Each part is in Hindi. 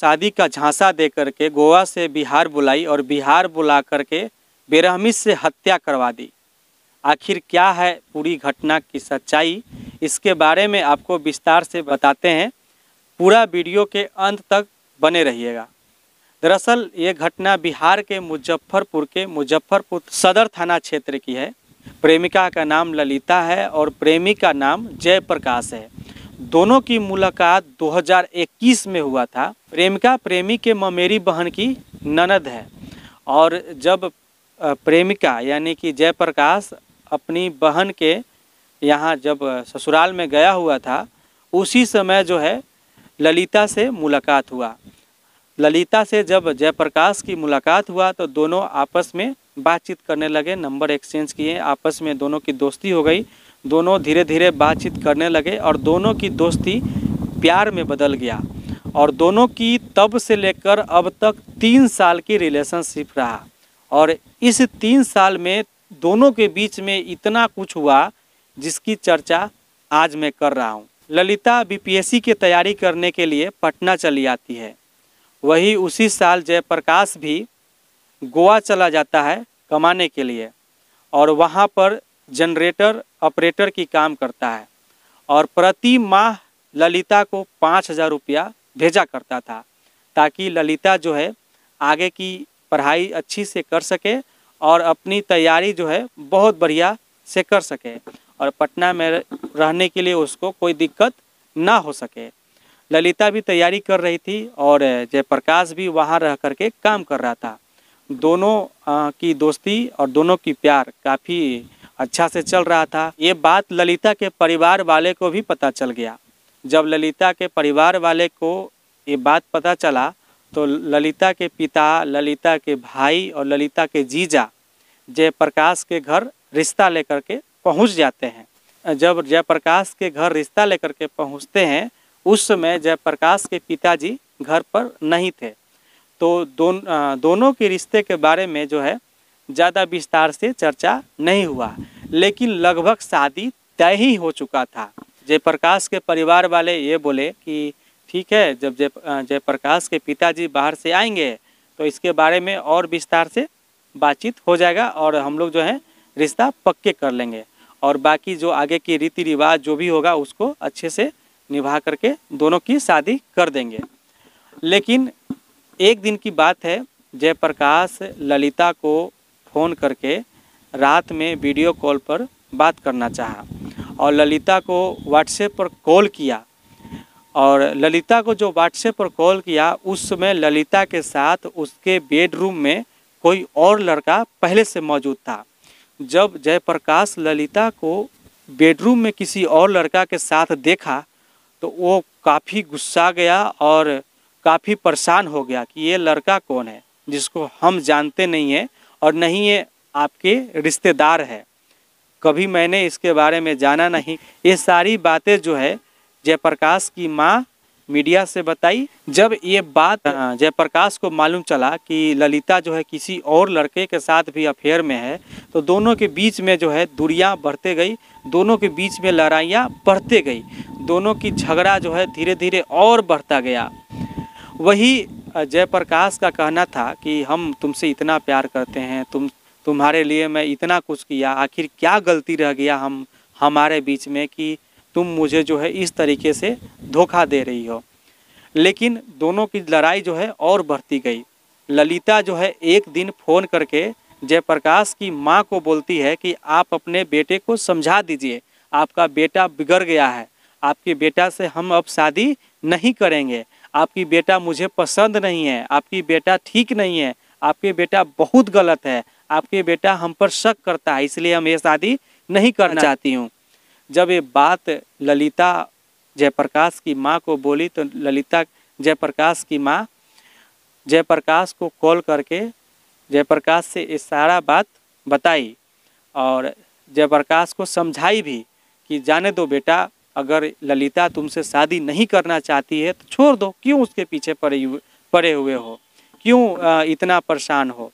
शादी का झांसा दे करके गोवा से बिहार बुलाई और बिहार बुला करके बेरहमी से हत्या करवा दी। आखिर क्या है पूरी घटना की सच्चाई? इसके बारे में आपको विस्तार से बताते हैं। पूरा वीडियो के अंत तक बने रहिएगा। दरअसल ये घटना बिहार के मुजफ्फरपुर के मुजफ्फरपुर सदर थाना क्षेत्र की है। प्रेमिका का नाम ललिता है और प्रेमी का नाम जयप्रकाश है। दोनों की मुलाकात 2021 में हुआ था। प्रेमिका प्रेमी के ममेरी बहन की ननद है। और जब प्रेमिका यानी कि जयप्रकाश अपनी बहन के यहाँ जब ससुराल में गया हुआ था, उसी समय जो है ललिता से मुलाकात हुआ। ललिता से जब जयप्रकाश की मुलाकात हुआ तो दोनों आपस में बातचीत करने लगे, नंबर एक्सचेंज किए, आपस में दोनों की दोस्ती हो गई। दोनों धीरे धीरे बातचीत करने लगे और दोनों की दोस्ती प्यार में बदल गया। और दोनों की तब से लेकर अब तक तीन साल की रिलेशनशिप रहा। और इस तीन साल में दोनों के बीच में इतना कुछ हुआ जिसकी चर्चा आज मैं कर रहा हूँ। ललिता बीपीएससी की तैयारी करने के लिए पटना चली आती है। वही उसी साल जयप्रकाश भी गोवा चला जाता है कमाने के लिए। और वहाँ पर जनरेटर ऑपरेटर की काम करता है और प्रति माह ललिता को पाँच हज़ार रुपया भेजा करता था ताकि ललिता जो है आगे की पढ़ाई अच्छी से कर सके और अपनी तैयारी जो है बहुत बढ़िया से कर सके और पटना में रहने के लिए उसको कोई दिक्कत ना हो सके। ललिता भी तैयारी कर रही थी और जयप्रकाश भी वहाँ रह करके काम कर रहा था। दोनों की दोस्ती और दोनों की प्यार काफ़ी अच्छा से चल रहा था। ये बात ललिता के परिवार वाले को भी पता चल गया। जब ललिता के परिवार वाले को ये बात पता चला तो ललिता के पिता, ललिता के भाई और ललिता के जीजा जयप्रकाश के घर रिश्ता लेकर के पहुँच जाते हैं। जब जयप्रकाश के घर रिश्ता लेकर के पहुँचते हैं, उस समय जयप्रकाश के पिताजी घर पर नहीं थे। तो दोन दोनों के रिश्ते के बारे में जो है ज़्यादा विस्तार से चर्चा नहीं हुआ, लेकिन लगभग शादी तय ही हो चुका था। जयप्रकाश के परिवार वाले ये बोले कि, ठीक है, जब जय जयप्रकाश के पिताजी बाहर से आएँगे तो इसके बारे में और विस्तार से बातचीत हो जाएगा और हम लोग जो है रिश्ता पक्के कर लेंगे। और बाकी जो आगे की रीति रिवाज जो भी होगा, उसको अच्छे से निभा करके दोनों की शादी कर देंगे। लेकिन एक दिन की बात है, जयप्रकाश ललिता को फ़ोन करके रात में वीडियो कॉल पर बात करना चाहा और ललिता को व्हाट्सएप पर कॉल किया और ललिता को जो व्हाट्सएप पर कॉल किया, उस समय ललिता के साथ उसके बेडरूम में कोई और लड़का पहले से मौजूद था। जब जयप्रकाश ललिता को बेडरूम में किसी और लड़का के साथ देखा तो वो काफ़ी गुस्सा गया और काफ़ी परेशान हो गया कि ये लड़का कौन है, जिसको हम जानते नहीं हैं। और नहीं ये आपके रिश्तेदार है। कभी मैंने इसके बारे में जाना नहीं। ये सारी बातें जो है, जयप्रकाश की माँ मीडिया से बताई। जब ये बात जयप्रकाश को मालूम चला कि ललिता जो है किसी और लड़के के साथ भी अफेयर में है तो दोनों के बीच में जो है दूरियाँ बढ़ते गई। दोनों के बीच में लड़ाइयाँ बढ़ते गई। दोनों की झगड़ा जो है धीरे धीरे और बढ़ता गया। वही जयप्रकाश का कहना था कि हम तुमसे इतना प्यार करते हैं, तुम, तुम्हारे लिए मैं इतना कुछ किया, आखिर क्या गलती रह गया हम, हमारे बीच में कि तुम मुझे जो है इस तरीके से धोखा दे रही हो। लेकिन दोनों की लड़ाई जो है और बढ़ती गई। ललिता जो है एक दिन फ़ोन करके जयप्रकाश की माँ को बोलती है कि आप अपने बेटे को समझा दीजिए, आपका बेटा बिगड़ गया है, आपके बेटा से हम अब शादी नहीं करेंगे। आपकी बेटा मुझे पसंद नहीं है आपकी बेटा ठीक नहीं है आपके बेटा बहुत गलत है आपके बेटा हम पर शक करता है इसलिए हम ये शादी नहीं करना चाहती हूँ। जब ये बात ललिता जयप्रकाश की माँ को बोली तो ललिता जयप्रकाश की माँ जयप्रकाश को कॉल करके जयप्रकाश से ये सारा बात बताई और जयप्रकाश को समझाई भी कि जाने दो बेटा अगर ललिता तुमसे शादी नहीं करना चाहती है तो छोड़ दो। क्यों उसके पीछे पड़े हुए पड़े हुए हो? क्यों इतना परेशान हो?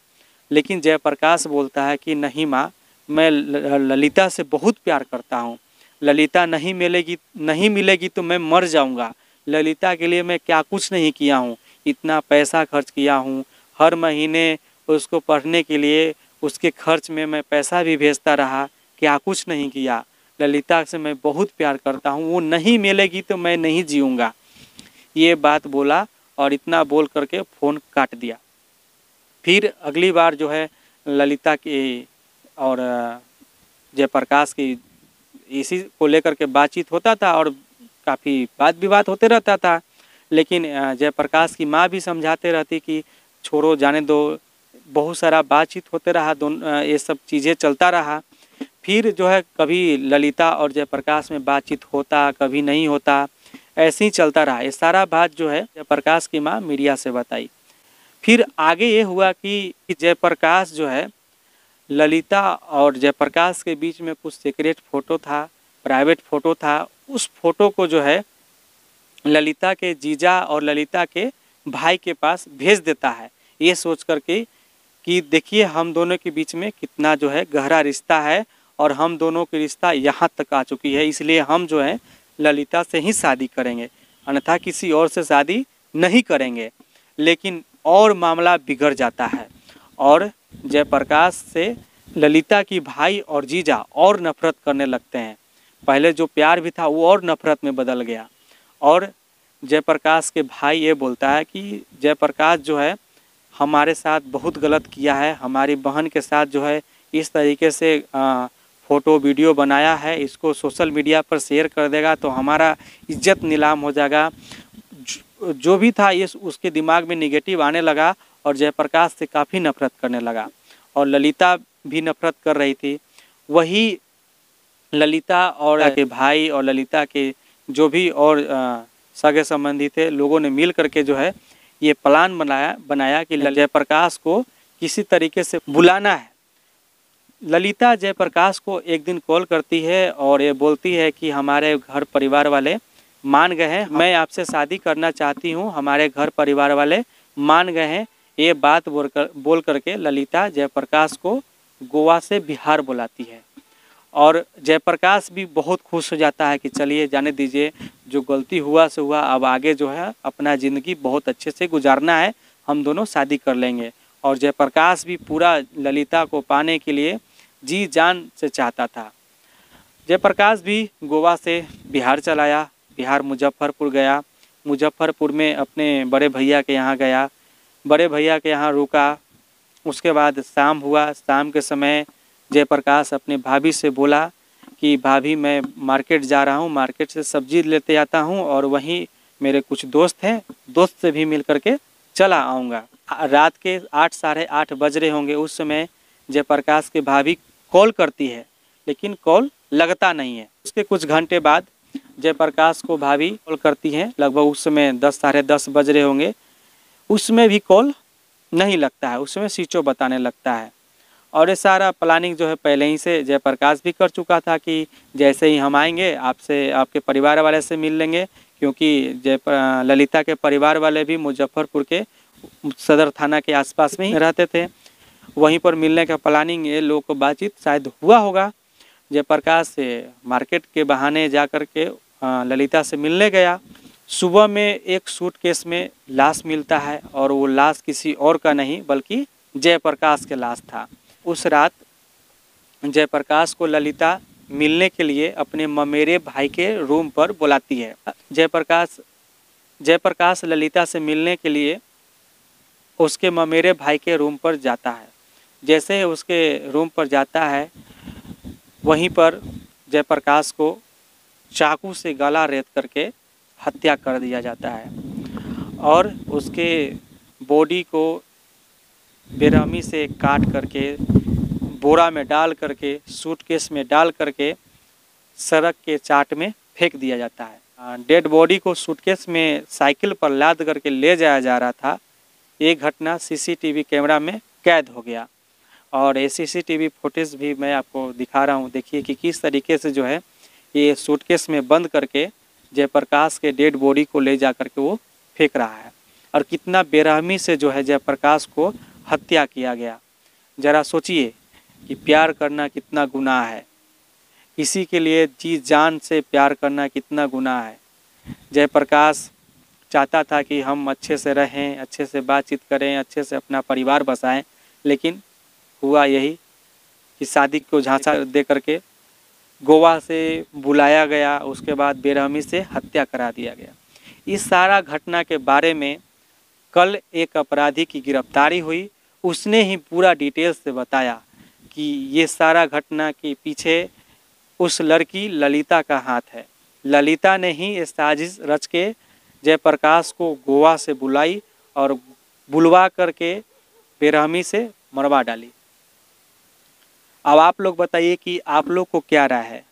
लेकिन जयप्रकाश बोलता है कि, नहीं माँ, मैं ललिता से बहुत प्यार करता हूँ। ललिता नहीं मिलेगी नहीं मिलेगी तो मैं मर जाऊँगा। ललिता के लिए मैं क्या कुछ नहीं किया हूँ। इतना पैसा खर्च किया हूँ। हर महीने उसको पढ़ने के लिए उसके खर्च में मैं पैसा भी भेजता रहा। क्या कुछ नहीं किया। ललिता से मैं बहुत प्यार करता हूँ, वो नहीं मिलेगी तो मैं नहीं जीऊँगा। ये बात बोला और इतना बोल करके फ़ोन काट दिया। फिर अगली बार जो है ललिता की और जयप्रकाश की इसी को लेकर के बातचीत होता था और काफ़ी बात विवाद होते रहता था। लेकिन जयप्रकाश की माँ भी समझाते रहती कि छोड़ो, जाने दो। बहुत सारा बातचीत होते रहा, दोनों ये सब चीज़ें चलता रहा। फिर जो है कभी ललिता और जयप्रकाश में बातचीत होता, कभी नहीं होता, ऐसे ही चलता रहा। ये सारा बात जो है जयप्रकाश की माँ मीडिया से बताई। फिर आगे ये हुआ कि जयप्रकाश जो है, ललिता और जयप्रकाश के बीच में कुछ सीक्रेट फ़ोटो था प्राइवेट फ़ोटो था। उस फ़ोटो को जो है, ललिता के जीजा और ललिता के भाई के पास भेज देता है। ये सोच करके कि देखिए, हम दोनों के बीच में कितना जो है गहरा रिश्ता है और हम दोनों की रिश्ता यहाँ तक आ चुकी है। इसलिए हम जो है ललिता से ही शादी करेंगे। अन्यथा किसी और से शादी नहीं करेंगे। लेकिन और मामला बिगड़ जाता है। और जयप्रकाश से ललिता की भाई और जीजा और नफरत करने लगते हैं। पहले जो प्यार भी था वो और नफरत में बदल गया। और जयप्रकाश के भाई ये बोलता है कि जयप्रकाश जो है हमारे साथ बहुत गलत किया है। हमारी बहन के साथ जो है इस तरीके से आ, फ़ोटो वीडियो बनाया है इसको सोशल मीडिया पर शेयर कर देगा तो हमारा इज़्ज़त नीलाम हो जाएगा। जो भी था ये उसके दिमाग में निगेटिव आने लगा और जयप्रकाश से काफ़ी नफरत करने लगा और ललिता भी नफरत कर रही थी। वही ललिता और के भाई और ललिता के जो भी और सगे संबंधी थे लोगों ने मिल करके जो है ये प्लान बनाया बनाया कि जयप्रकाश को किसी तरीके से बुलाना है। ललिता जयप्रकाश को एक दिन कॉल करती है और ये बोलती है कि हमारे घर परिवार वाले मान गए हैं। मैं आपसे शादी करना चाहती हूँ। हमारे घर परिवार वाले मान गए हैं। ये बात बोल कर, बोल करके ललिता जयप्रकाश को गोवा से बिहार बुलाती है। और जयप्रकाश भी बहुत खुश हो जाता है कि चलिए जाने दीजिए। जो गलती हुआ से हुआ, अब आगे जो है अपना ज़िंदगी बहुत अच्छे से गुजारना है। हम दोनों शादी कर लेंगे। और जयप्रकाश भी पूरा ललिता को पाने के लिए जी जान से चाहता था। जयप्रकाश भी गोवा से बिहार चलाया। बिहार मुजफ्फरपुर गया। मुजफ्फरपुर में अपने बड़े भैया के यहाँ गया। बड़े भैया के यहाँ रुका। उसके बाद शाम हुआ। शाम के समय जयप्रकाश अपने भाभी से बोला कि, भाभी, मैं मार्केट जा रहा हूँ। मार्केट से सब्ज़ी लेते आता हूँ और वहीं मेरे कुछ दोस्त हैं। दोस्त से भी मिल करके चला आऊँगा। रात के आठ, साढ़े आठ बज रहे होंगे। उस समय जयप्रकाश के भाभी कॉल करती है, लेकिन कॉल लगता नहीं है। उसके कुछ घंटे बाद जयप्रकाश को भाभी कॉल करती हैं। लगभग उस समय दस, साढ़े दस बज रहे होंगे। उसमें भी कॉल नहीं लगता है। उसमें स्विच बताने लगता है। और ये सारा प्लानिंग जो है, पहले ही से जयप्रकाश भी कर चुका था कि जैसे ही हम आएँगे, आपसे, आपके परिवार वाले से मिल लेंगे, क्योंकि जय ललिता के परिवार वाले भी मुजफ्फरपुर के सदर थाना के आसपास में ही रहते थे। वहीं पर मिलने का प्लानिंग ये लोग को बातचीत शायद हुआ होगा। जयप्रकाश मार्केट के बहाने जा कर के ललिता से मिलने गया। सुबह में एक सूटकेस में लाश मिलता है और वो लाश किसी और का नहीं, बल्कि जयप्रकाश के लाश था। उस रात जयप्रकाश को ललिता मिलने के लिए अपने ममेरे भाई के रूम पर बुलाती है। जयप्रकाश जयप्रकाश ललिता से मिलने के लिए उसके ममेरे भाई के रूम पर जाता है। जैसे उसके रूम पर जाता है, वहीं पर जयप्रकाश को चाकू से गला रेत करके हत्या कर दिया जाता है और उसके बॉडी को बेरहमी से काट करके, बोरा में डाल करके, सूटकेस में डाल करके सड़क के चाट में फेंक दिया जाता है। डेड बॉडी को सूटकेस में साइकिल पर लाद करके ले जाया जा रहा था। ये घटना सीसीटीवी कैमरा में कैद हो गया। और ये सीसीटीवी फुटेज भी मैं आपको दिखा रहा हूँ। देखिए कि किस तरीके से जो है ये सूटकेस में बंद करके जयप्रकाश के डेड बॉडी को ले जा करके वो फेंक रहा है और कितना बेरहमी से जो है जयप्रकाश को हत्या किया गया। ज़रा सोचिए कि प्यार करना कितना गुनाह है। किसी के लिए जी जान से प्यार करना कितना गुनाह है। जयप्रकाश चाहता था कि हम अच्छे से रहें, अच्छे से बातचीत करें, अच्छे से अपना परिवार बसाएँ, लेकिन हुआ यही कि शादी को झांसा दे करके गोवा से बुलाया गया, उसके बाद बेरहमी से हत्या करा दिया गया। इस सारा घटना के बारे में कल एक अपराधी की गिरफ्तारी हुई। उसने ही पूरा डिटेल्स से बताया कि ये सारा घटना के पीछे उस लड़की ललिता का हाथ है। ललिता ने ही इस साजिश रच के जयप्रकाश को गोवा से बुलाई और बुलवा करके बेरहमी से मरवा डाली। अब आप लोग बताइए कि आप लोग को क्या राय है?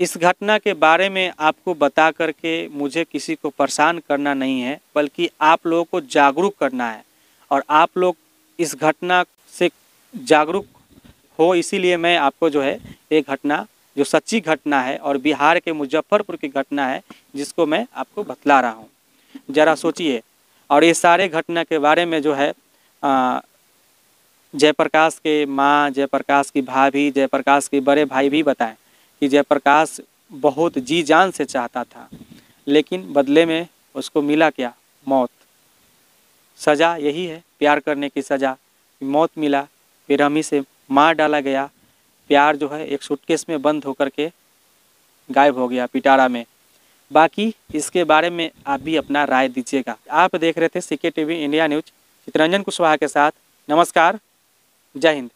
इस घटना के बारे में आपको बता करके मुझे किसी को परेशान करना नहीं है, बल्कि आप लोगों को जागरूक करना है। और आप लोग इस घटना से जागरूक हो, इसीलिए मैं आपको जो है, ये घटना, जो सच्ची घटना है और बिहार के मुजफ्फरपुर की घटना है, जिसको मैं आपको बतला रहा हूँ। ज़रा सोचिए। और ये सारे घटना के बारे में जो है जयप्रकाश के माँ, जयप्रकाश की भाभी, जयप्रकाश के बड़े भाई भी बताएँ कि जयप्रकाश बहुत जी जान से चाहता था, लेकिन बदले में उसको मिला क्या? मौत। सज़ा यही है, प्यार करने की सज़ा। मौत मिला बेरहमी से मार डाला गया। प्यार जो है, एक सूटकेस में बंद होकर के गायब हो गया पिटारा में। बाकी इसके बारे में आप भी अपना राय दीजिएगा। आप देख रहे थे C K T India news Chitranjan Kushwaha के साथ। नमस्कार। जय हिंद।